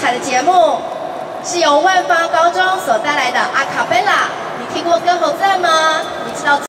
彩的节目，是由万方高中所带来的阿卡贝拉。你听过歌喉在吗？你知道？